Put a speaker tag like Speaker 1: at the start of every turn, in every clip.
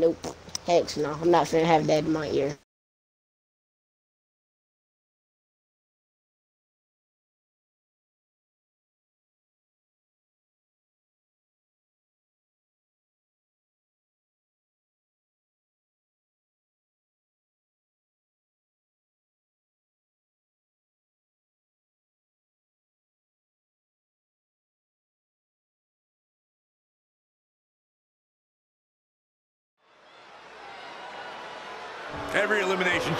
Speaker 1: Nope. Heck no. I'm not finna have that in my ear.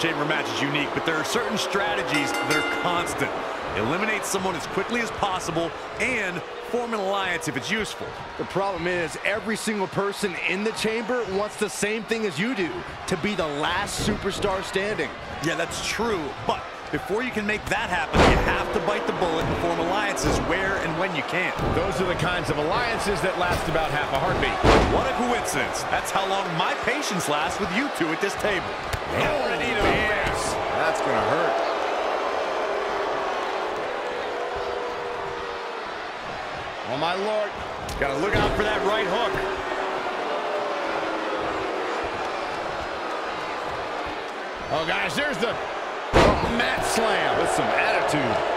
Speaker 2: Chamber match is unique, but there are certain strategies that are constant. Eliminate someone as quickly as possible and form an alliance if it's useful.
Speaker 3: The problem is every single person in the chamber wants the same thing as you do, to be the last superstar standing.
Speaker 2: Yeah, that's true, but before you can make that happen, you have to bite the bullet and form alliances where and when you can.
Speaker 4: Those are the kinds of alliances that last about half a heartbeat.
Speaker 2: What a coincidence. That's how long my patience lasts with you two at this table.
Speaker 4: Oh, face.
Speaker 3: That's going to hurt.
Speaker 4: Oh, my Lord. Got to look out for that right hook. Oh, guys, there's the mat slam.
Speaker 3: With some attitude.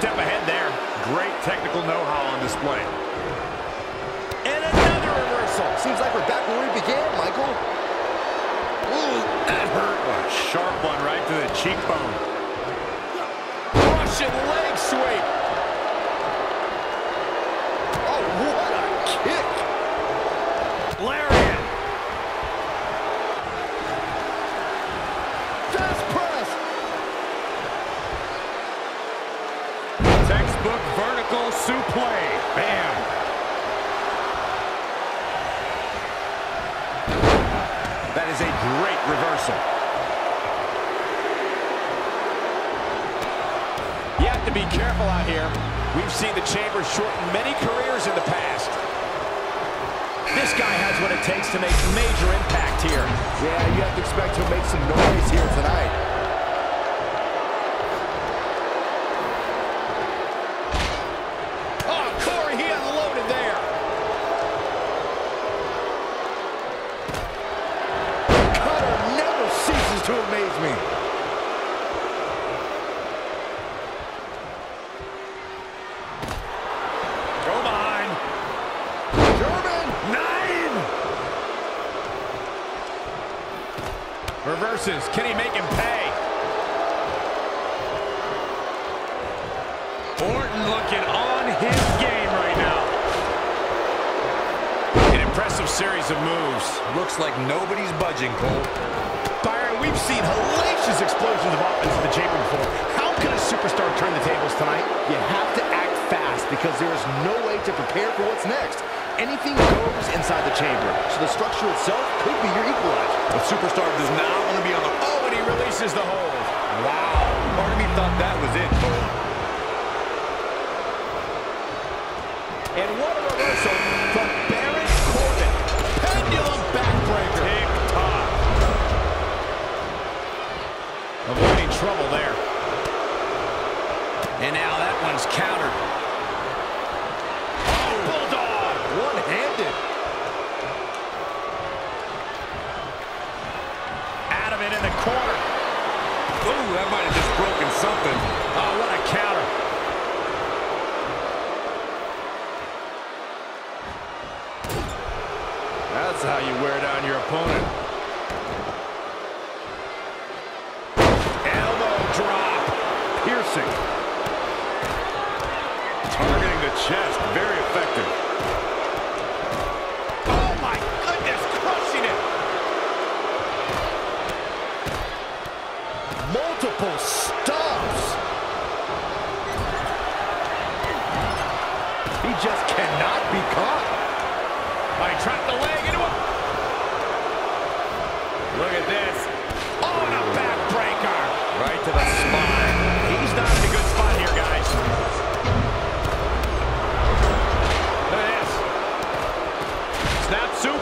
Speaker 4: Step ahead there.
Speaker 2: Great technical know-how on display.
Speaker 4: And another reversal.
Speaker 3: Seems like we're back where we began, Michael.
Speaker 2: Ooh, that hurt. A sharp one right to the cheekbone.
Speaker 4: Russian leg
Speaker 2: That is a great reversal.
Speaker 4: You have to be careful out here. We've seen the Chamber shorten many careers in the past. This guy has what it takes to make major impact here.
Speaker 3: Yeah, you have to expect he'll make some noise here tonight.
Speaker 4: He the hold.
Speaker 2: Wow. Part of me thought that was it, Cole.
Speaker 4: And what a reversal from Baron Corbin. Pendulum backbreaker. Tick-tock. Avoiding trouble there. And now that one's countered. Oh, Bulldog.
Speaker 3: One-handed.
Speaker 4: Out of it in the corner.
Speaker 2: Ooh, that might have just broken something.
Speaker 4: Oh, what a counter.
Speaker 3: That's how you wear down your opponent.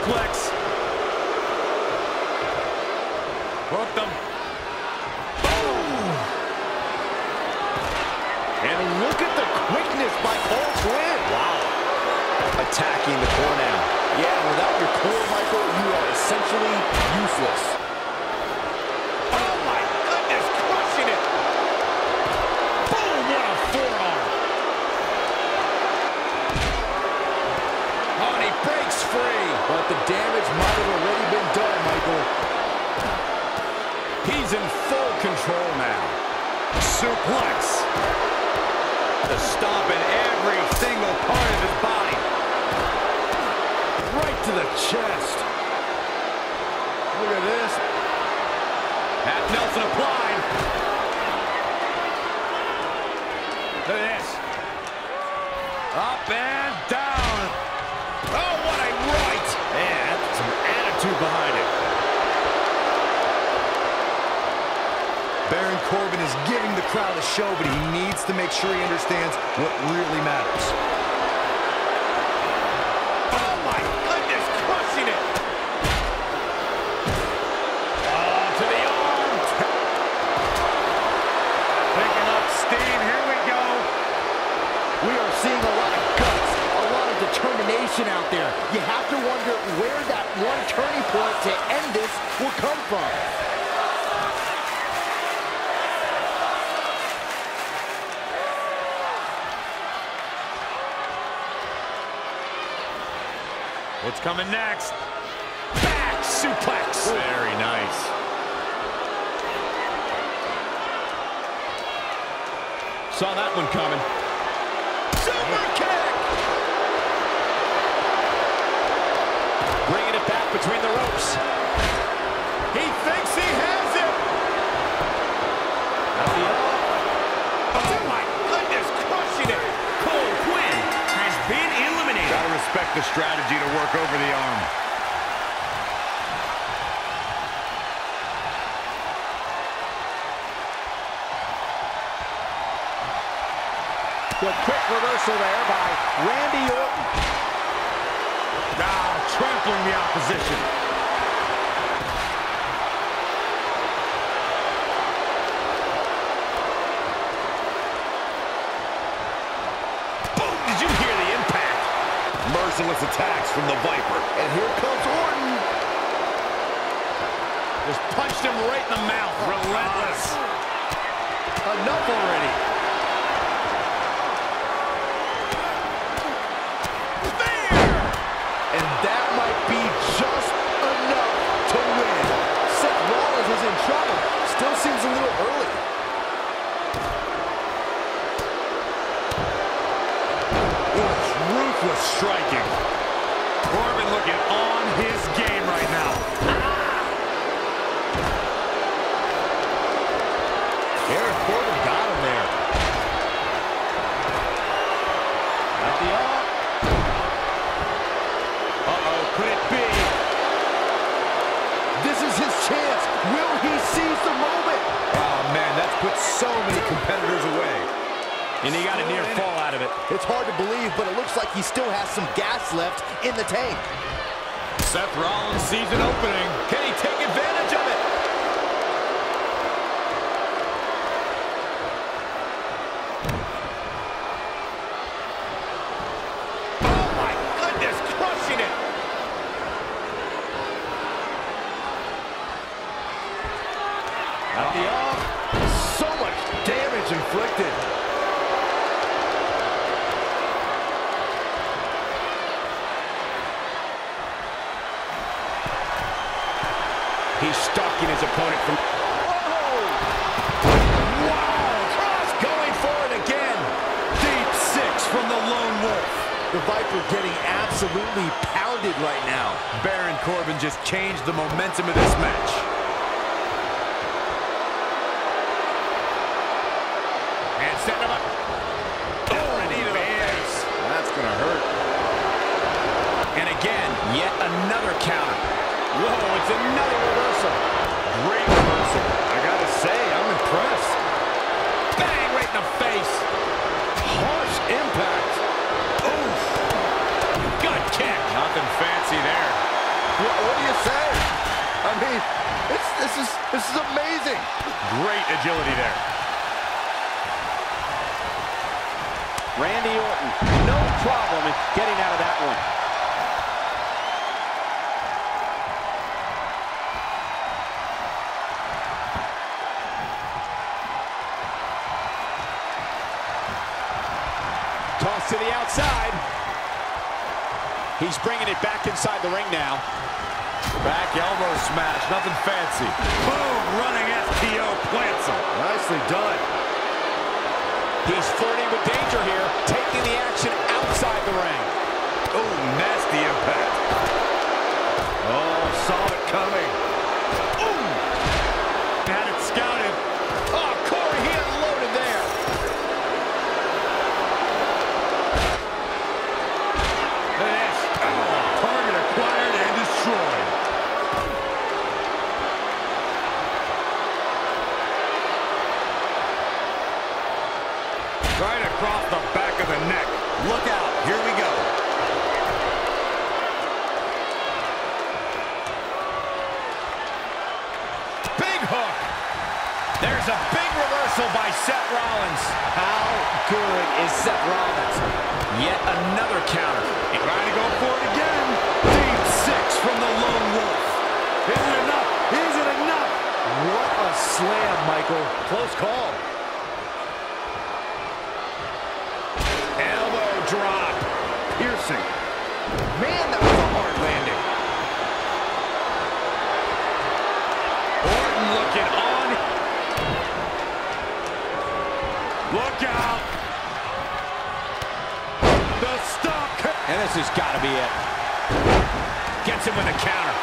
Speaker 4: Suplex. Hooked him.
Speaker 3: And look at the quickness by Cole Quinn. Wow. Attacking the core now. Yeah, without your core, Michael, you are essentially useless. Damage might have already been done, Michael.
Speaker 4: He's in full control now.
Speaker 2: Suplex. The stomp in every single part of his body.
Speaker 3: Right to the chest. Look at this.
Speaker 2: Half Nelson applied.
Speaker 4: Look at this.
Speaker 2: Up and down.
Speaker 4: Oh, what a right.
Speaker 3: Man, some attitude behind it.
Speaker 2: Baron Corbin is giving the crowd a show, but he needs to make sure he understands what really matters.
Speaker 4: Oh, my goodness. Crushing it. Oh, to the arm.
Speaker 2: Picking up steam. Here we go.
Speaker 3: We are seeing a lot of guts, a lot of determination out there. You have to wonder where that one turning point to end this will come from.
Speaker 2: What's coming next?
Speaker 4: Back suplex.
Speaker 2: Very nice.
Speaker 4: Saw that one coming. Super kick. Bringing it back between the ropes. He thinks he has The
Speaker 2: strategy to work over the arm.
Speaker 3: The quick reversal there by Randy Orton.
Speaker 2: Ah, trampling the opposition. Boom! Did you hear the impact? Merciless attacks from the Viper.
Speaker 3: And here comes Orton.
Speaker 2: Just punched him right in the mouth. Oh, Relentless.
Speaker 3: Enough already. And he
Speaker 4: got a near fall out of it.
Speaker 3: It's hard to believe, but it looks like he still has some gas left in the tank.
Speaker 2: Seth Rollins sees an opening.
Speaker 4: Can he take advantage of it? Oh, my goodness, crushing it.
Speaker 3: At the arm. So much damage inflicted.
Speaker 4: He's stalking his opponent from...
Speaker 3: Oh! Again.
Speaker 2: Deep six from the Lone Wolf.
Speaker 3: The Viper getting absolutely pounded right now.
Speaker 2: Baron Corbin just changed the momentum of this match. agility there.
Speaker 4: Randy Orton, no problem in getting out of that one. Toss to the outside. He's bringing it back inside the ring now.
Speaker 2: Back elbow smash, nothing fancy. Boom, running FTO plants him.
Speaker 3: Nicely done.
Speaker 4: He's flirting with danger here, taking the action outside the ring.
Speaker 2: Oh, nasty impact. Oh, saw it coming. Ooh.
Speaker 4: Another counter.
Speaker 2: Trying to go for it again. Deep six from the Lone Wolf. Is it enough? Is it enough?
Speaker 3: What a slam, Michael. Close call.
Speaker 4: has got to be it. Gets him with a counter.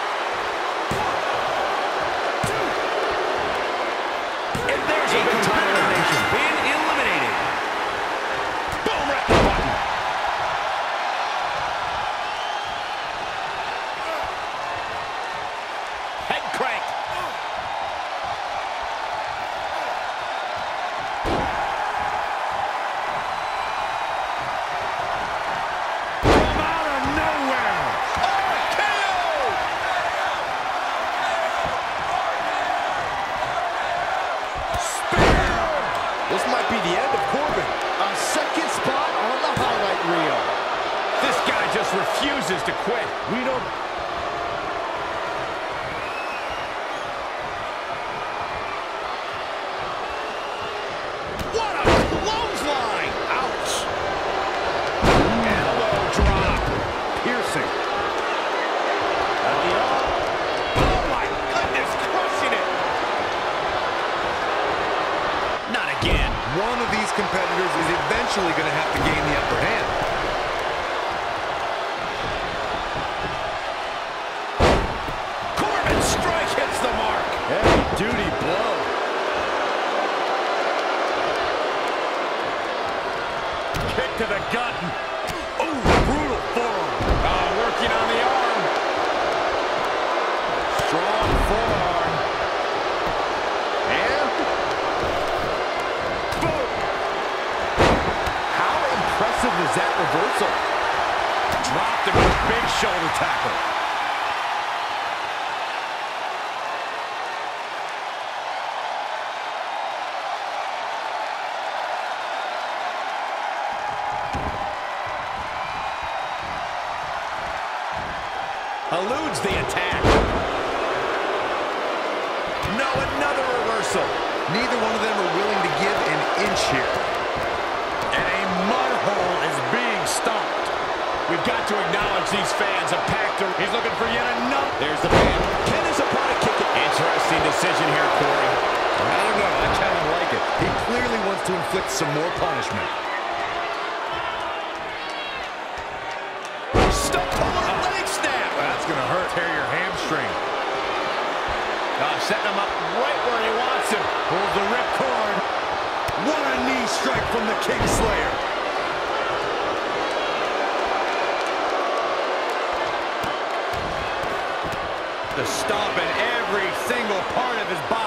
Speaker 4: the
Speaker 2: ripcord. What a knee strike from the Kingslayer. The stomp in every single part of his body.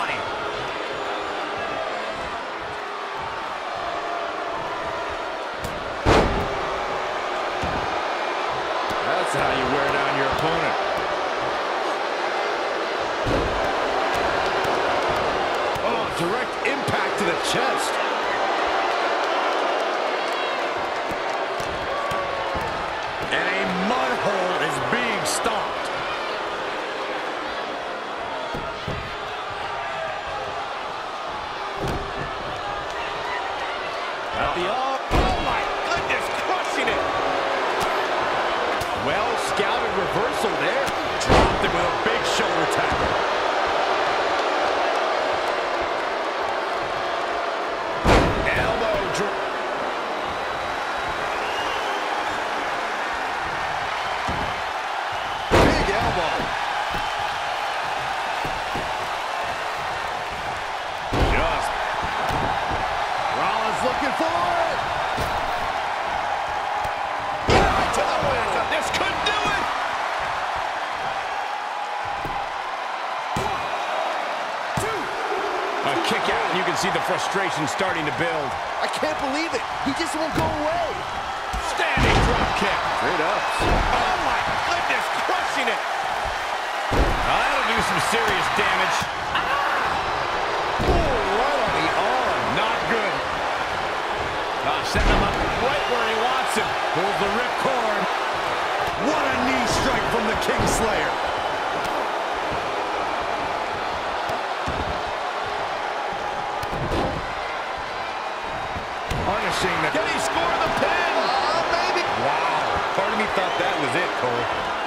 Speaker 4: see the frustration starting to build.
Speaker 3: I can't believe it. He just won't go away.
Speaker 4: Standing drop kick.
Speaker 3: Straight up.
Speaker 4: Oh, my goodness, crushing it. That'll do some serious damage. Ah!
Speaker 3: Oh, right on the arm.
Speaker 2: Not good.
Speaker 4: Uh, setting him up right where he wants him.
Speaker 2: Pulls the ripcord. What a knee strike from the Kingslayer. thought that was it, Cole.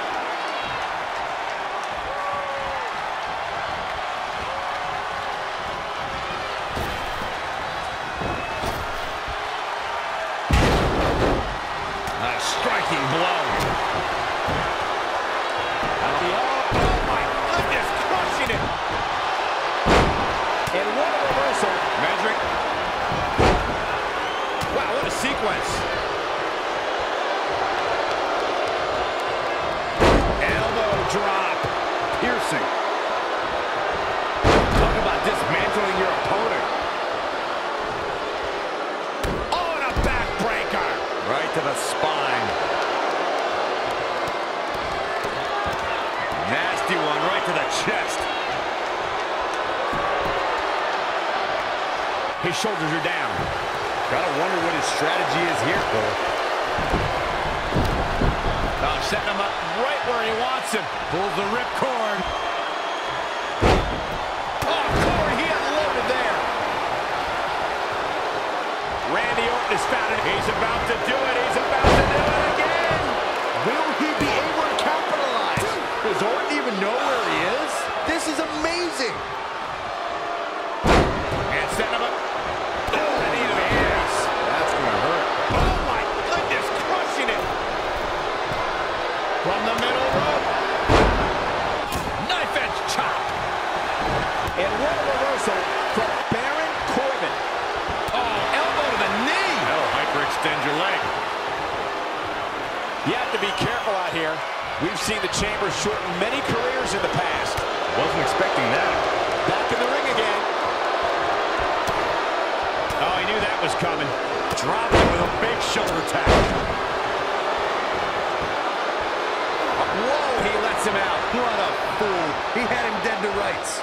Speaker 4: What a
Speaker 2: fool. He had him dead to rights.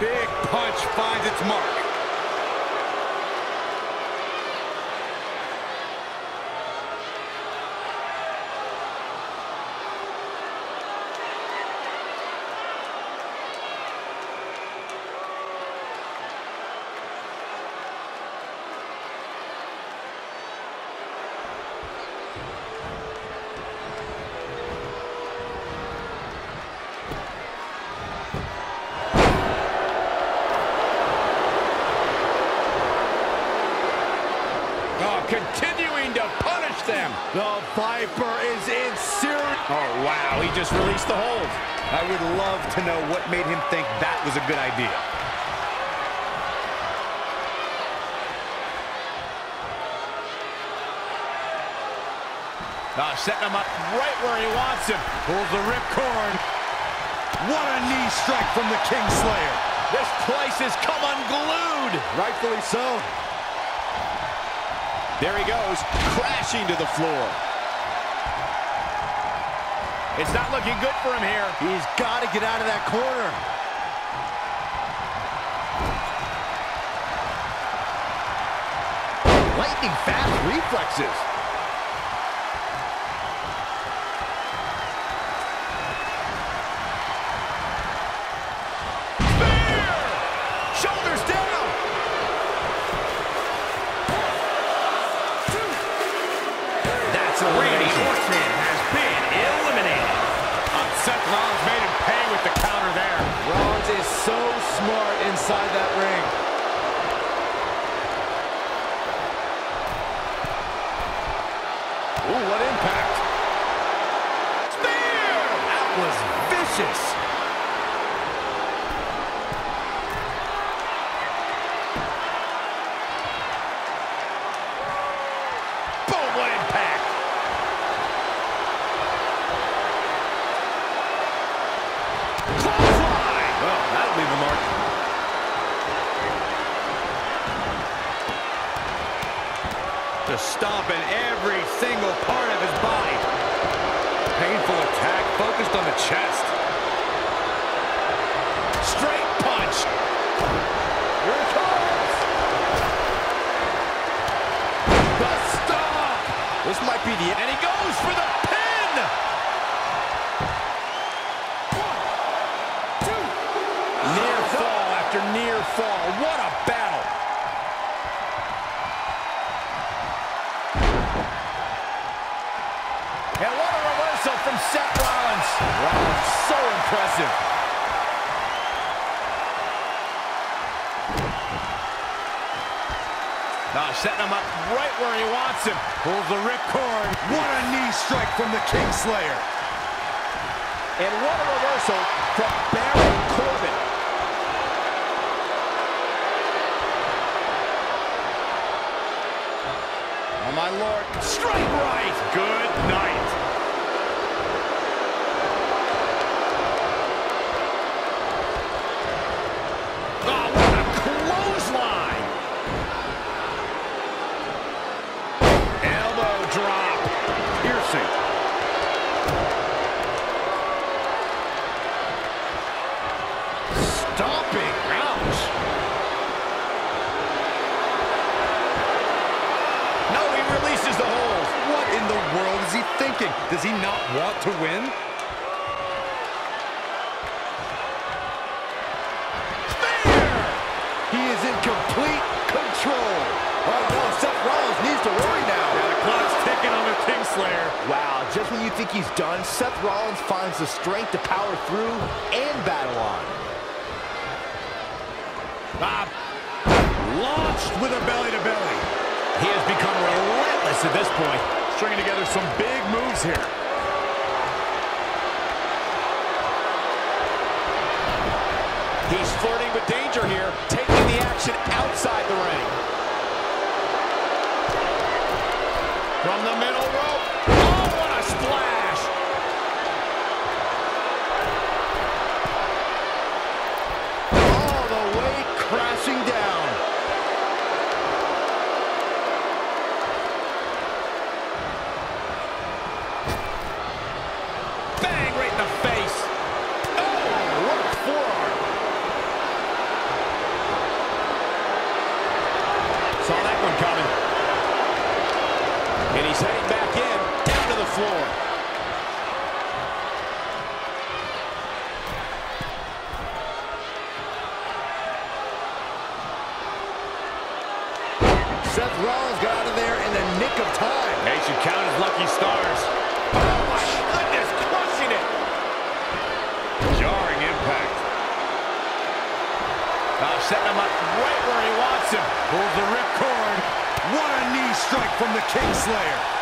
Speaker 2: Big punch finds its mark. was a good idea.
Speaker 4: Uh, setting him up right where he wants him.
Speaker 2: Pulls the ripcord. What a knee strike from the Kingslayer.
Speaker 4: This place has come unglued.
Speaker 3: Rightfully so.
Speaker 4: There he goes, crashing to the floor. It's not looking good for him here.
Speaker 3: He's got to get out of that corner. Lightning fast reflexes.
Speaker 4: Shoulders down. That's
Speaker 2: Randy. Orton has been eliminated. Uh, Seth Rollins made him pay with the counter there.
Speaker 3: Rollins is so smart inside that ring.
Speaker 4: Ooh, what impact.
Speaker 2: Spear! That was vicious.
Speaker 4: Boom, what impact. Clothesline.
Speaker 2: Well, that'll leave a mark. Just stomping every single part of his body. Painful attack focused on the chest.
Speaker 4: Straight punch.
Speaker 3: Here it comes.
Speaker 4: The stomp.
Speaker 3: This might be the end.
Speaker 4: And he goes for the pin. Near fall after near fall. What a battle. And what a reversal from Seth Rollins.
Speaker 3: Rollins so impressive.
Speaker 4: Now setting him up right where he wants him.
Speaker 2: Pulls the ripcord. What a knee strike from the Kingslayer.
Speaker 4: And what a reversal from Baron Corbin. Oh, my Lord. Straight right.
Speaker 2: Good night.
Speaker 4: Oh, what a clothesline. Elbow drop.
Speaker 2: Piercing.
Speaker 4: Stomping. Ouch. No, he releases the hold.
Speaker 2: What in the world is he thinking? Does he not want to win?
Speaker 3: He is in complete control. Oh, no, Seth Rollins needs to worry now.
Speaker 2: Yeah, The clock's ticking on the Kingslayer.
Speaker 3: Wow, just when you think he's done, Seth Rollins finds the strength to power through and battle on.
Speaker 2: Ah, launched with a belly-to-belly.
Speaker 4: He has become relentless at this point.
Speaker 2: Stringing together some big moves here.
Speaker 4: He's flirting with danger here, taking the action outside the ring. From the middle rope. Oh, what a splash!
Speaker 3: All the way crashing down.
Speaker 4: Bang, right in the face. Oh, what a forearm. Saw that one coming. And he's heading back in, down to the floor.
Speaker 3: Seth Rollins got out of there in the nick of time.
Speaker 2: They should count his lucky stars.
Speaker 4: Oh, my goodness, crushing it.
Speaker 2: Jarring impact.
Speaker 4: Now setting him up right where he wants him.
Speaker 2: Pulls the ripcord. What a knee strike from the Kingslayer.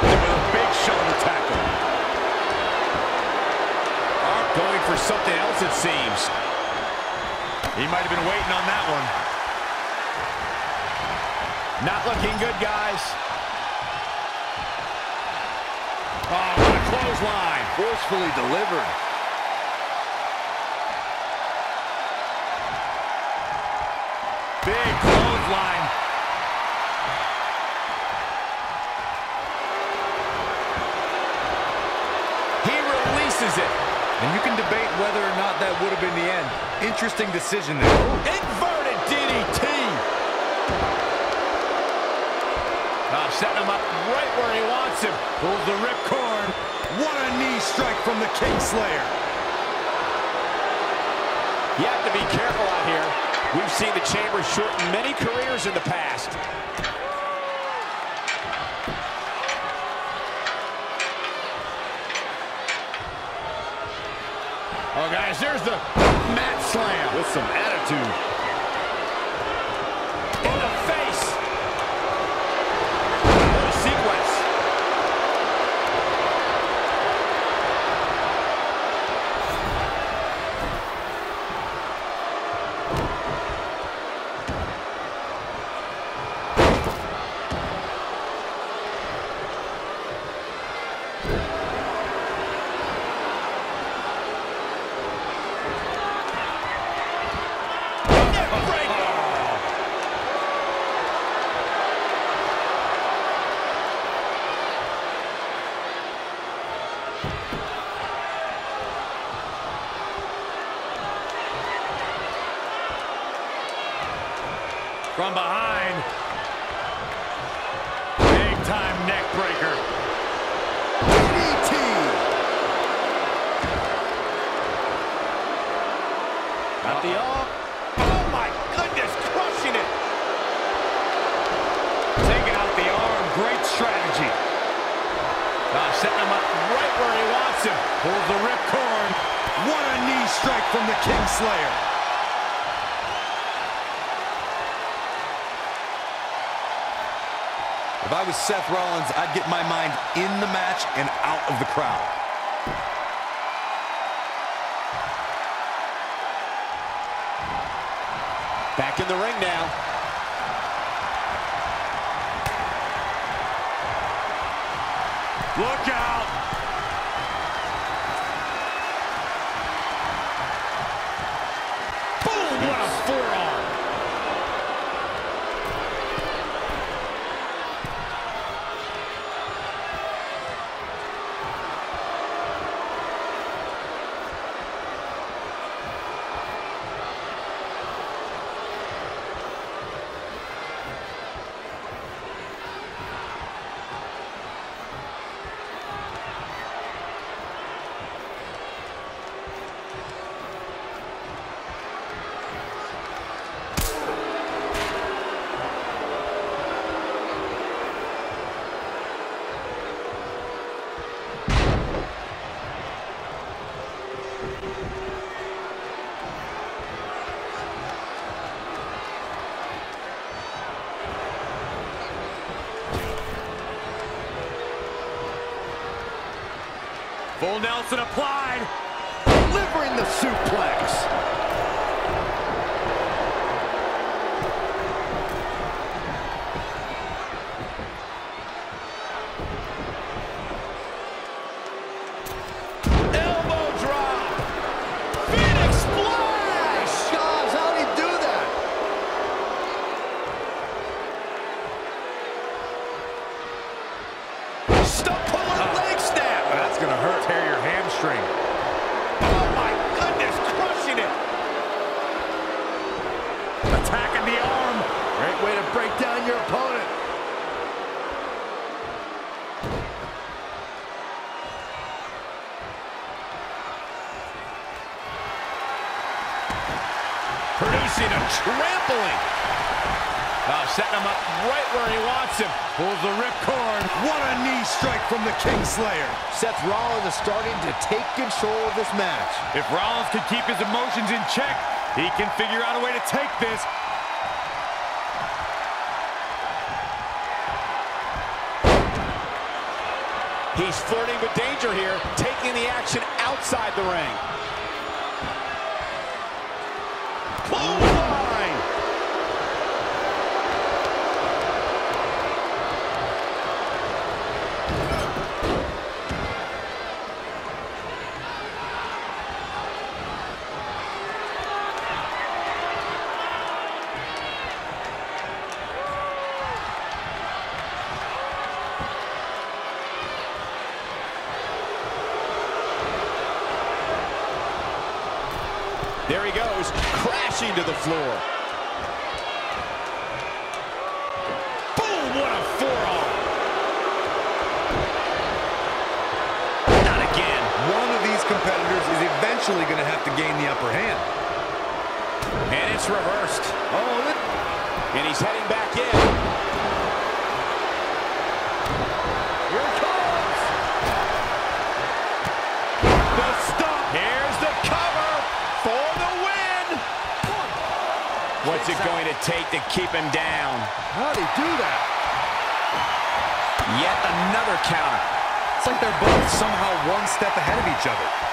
Speaker 2: With a big shoulder tackle.
Speaker 4: Oh, going for something else, it seems.
Speaker 2: He might have been waiting on that one.
Speaker 4: Not looking good, guys.
Speaker 2: Oh, what a clothesline.
Speaker 3: Forcefully delivered.
Speaker 2: Big clothesline. Interesting decision there.
Speaker 4: Inverted DDT. Oh, setting him up right where he wants him.
Speaker 2: Pulls the ripcord. What a knee strike from the Kingslayer.
Speaker 4: You have to be careful out here. We've seen the Chamber shorten many careers in the past.
Speaker 2: Oh, guys, there's the slam.
Speaker 3: With some attitude.
Speaker 4: In the face. What a sequence. The
Speaker 2: crowd.
Speaker 4: Back in the ring now.
Speaker 2: Look out! Full Nelson
Speaker 3: control of this match.
Speaker 2: If Rollins can keep his emotions in check, he can figure out a way to take this.
Speaker 4: He's flirting with danger here, taking the action outside the ring. Clothesline! There he goes, crashing to the floor. Boom, what a forearm. Not again.
Speaker 2: One of these competitors is eventually going to have to gain the upper hand.
Speaker 4: And it's reversed. Oh, and he's heading back in. What's it going to take to keep him down?
Speaker 3: How'd he do that?
Speaker 4: Yet another counter.
Speaker 2: It's like they're both somehow one step ahead of each other.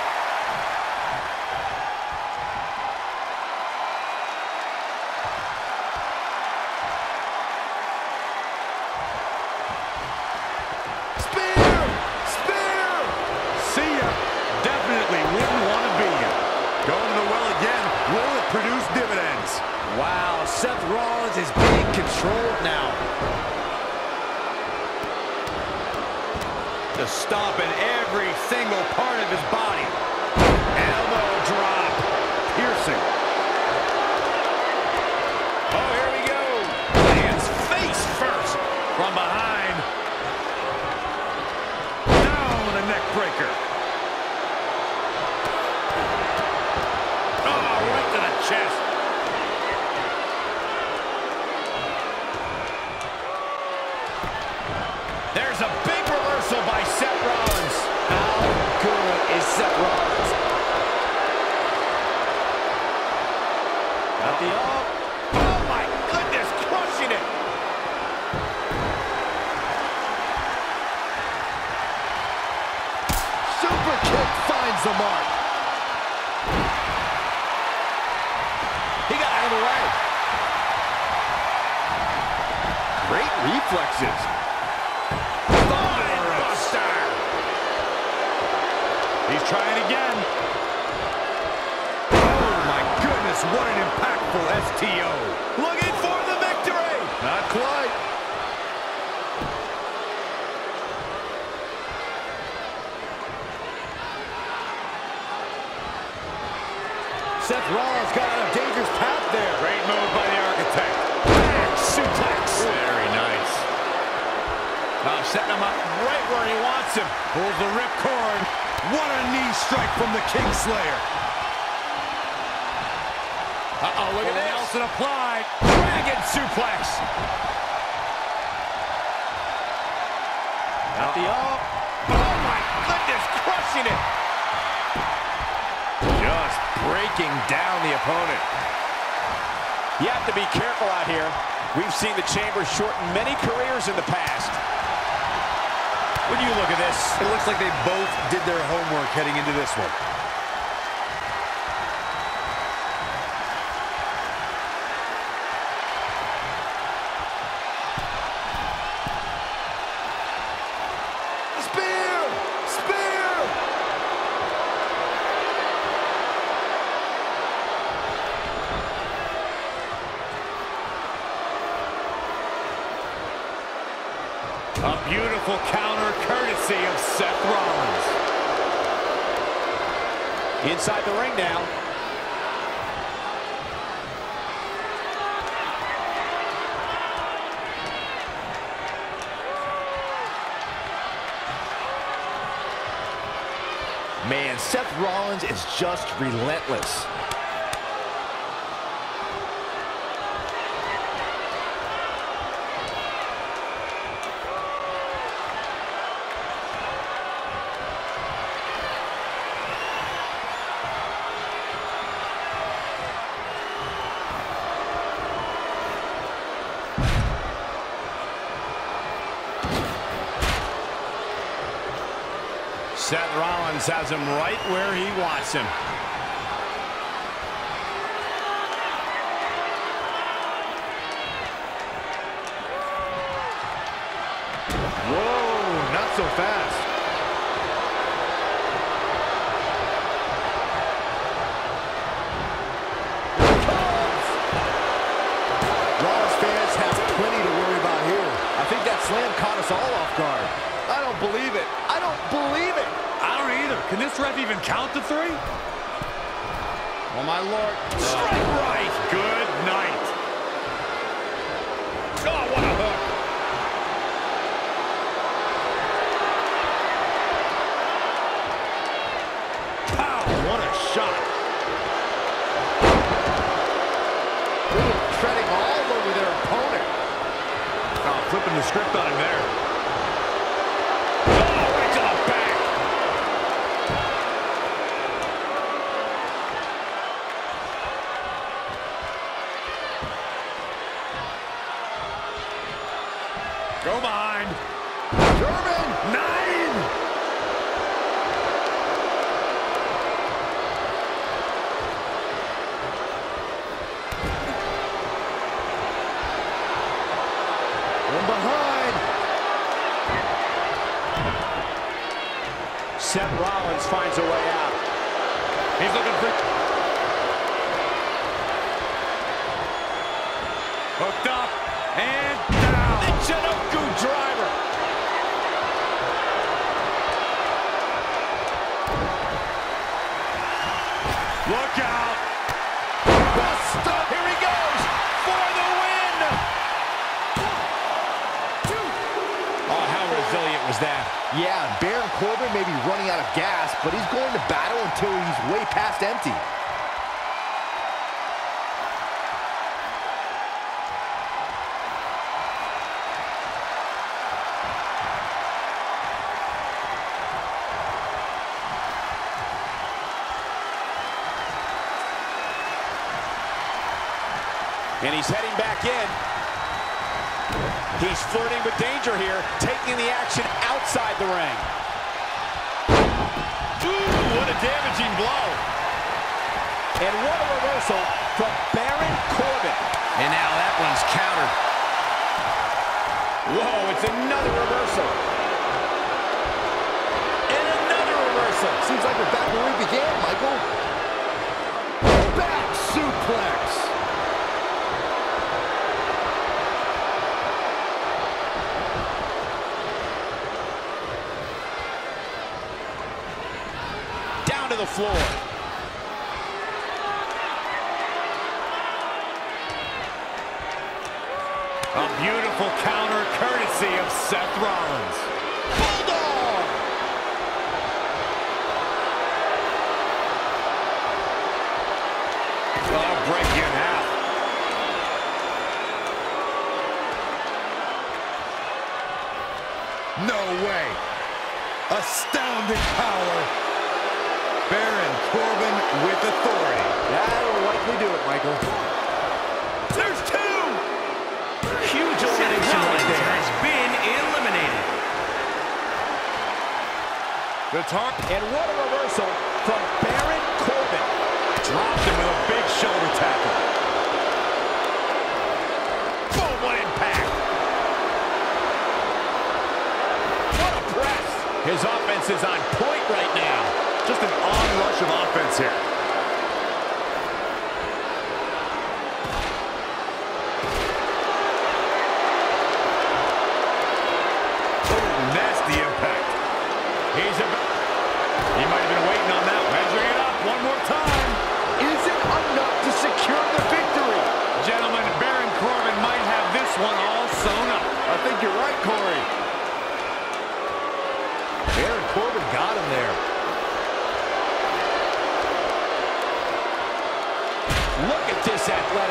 Speaker 4: Where he wants him.
Speaker 2: Pulls the ripcord. What a knee strike from the Kingslayer.
Speaker 4: Uh-oh, look at this.
Speaker 2: Nelson applied.
Speaker 4: Dragon suplex. At the up. Oh, my goodness, crushing it. Just breaking down the opponent. You have to be careful out here. We've seen the Chamber shorten many careers in the past. When you look at this,
Speaker 2: It looks like they both did their homework heading into this one.
Speaker 3: Just relentless.
Speaker 4: Has him right where he wants him.
Speaker 2: And
Speaker 3: he's
Speaker 4: heading back in. He's flirting with danger here, taking the action outside the ring.
Speaker 2: Ooh, what a damaging blow.
Speaker 4: And what a reversal from Baron Corbin. And now that one's countered. Whoa, it's another reversal. And another reversal.
Speaker 3: Seems like we're back where we began, Michael. Back suplex.
Speaker 4: Floor.
Speaker 2: A beautiful counter courtesy of Seth Rollins.
Speaker 3: Bulldog.
Speaker 2: Half. No way. Astounding power. With authority.
Speaker 3: That'll likely do it, Michael.
Speaker 2: There's two.
Speaker 4: Huge elimination right there.
Speaker 5: has been eliminated.
Speaker 2: The talk.
Speaker 4: And what a reversal from Baron Corbin.
Speaker 2: dropped him with a big shoulder tackle. Boom, what impact.
Speaker 4: What a press. His offense is on point right now.
Speaker 2: Just an onrush of offense here.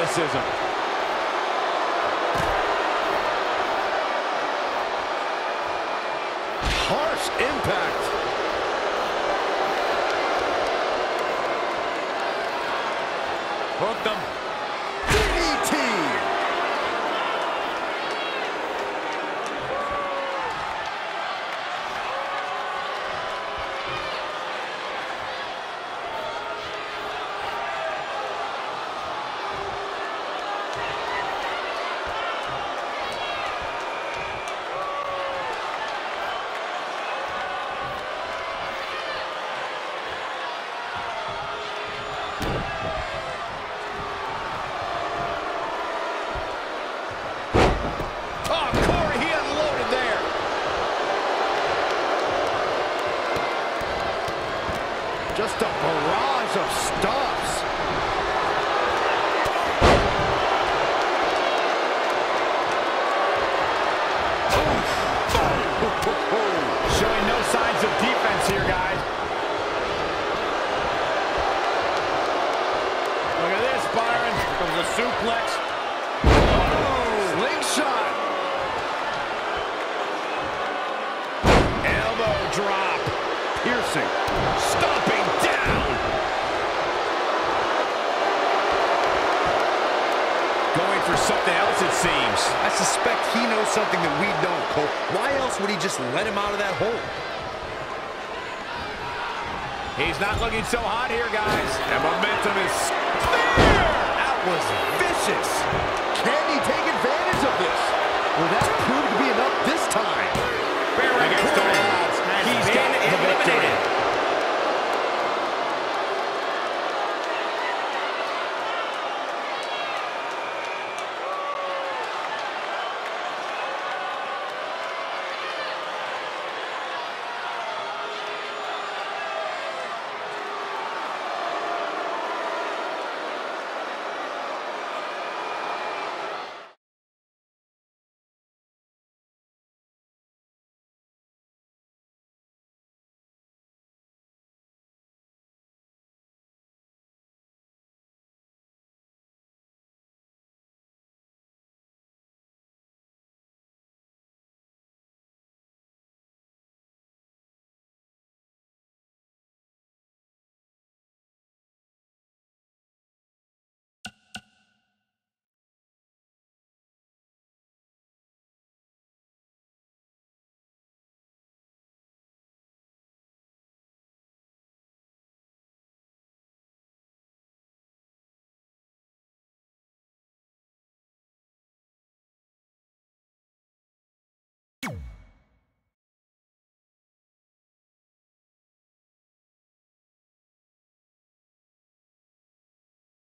Speaker 4: Athleticism.